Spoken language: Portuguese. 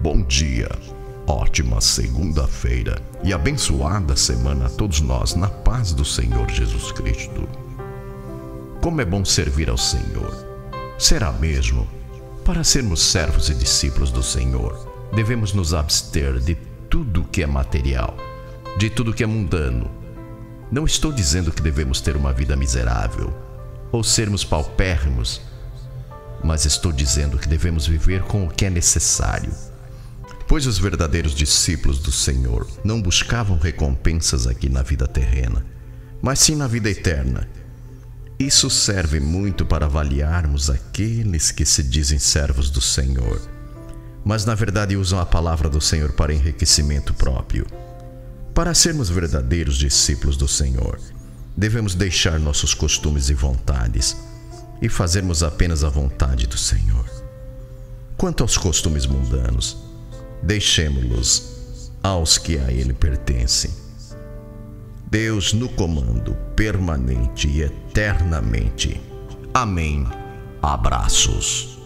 bom dia, ótima segunda-feira e abençoada semana a todos nós na paz do Senhor Jesus Cristo. Como é bom servir ao Senhor. Será mesmo? Para sermos servos e discípulos do Senhor, devemos nos abster de tudo que é material, de tudo que é mundano. Não estou dizendo que devemos ter uma vida miserável ou sermos paupérrimos mas estou dizendo que devemos viver com o que é necessário. Pois os verdadeiros discípulos do Senhor não buscavam recompensas aqui na vida terrena, mas sim na vida eterna. Isso serve muito para avaliarmos aqueles que se dizem servos do Senhor, mas na verdade usam a palavra do Senhor para enriquecimento próprio. Para sermos verdadeiros discípulos do Senhor, devemos deixar nossos costumes e vontades e fazermos apenas a vontade do Senhor. Quanto aos costumes mundanos, deixemos-los aos que a Ele pertencem. Deus no comando, permanente e eternamente. Amém. Abraços.